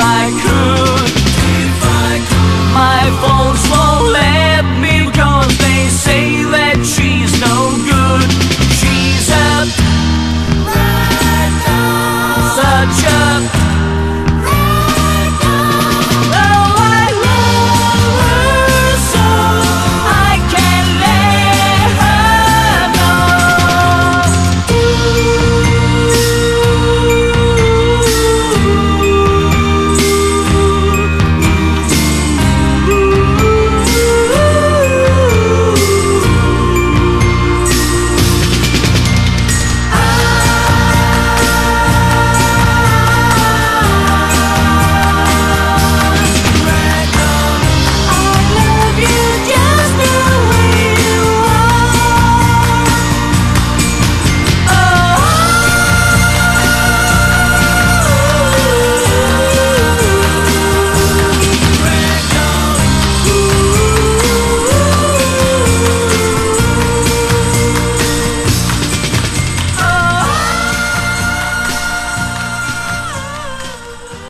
I could.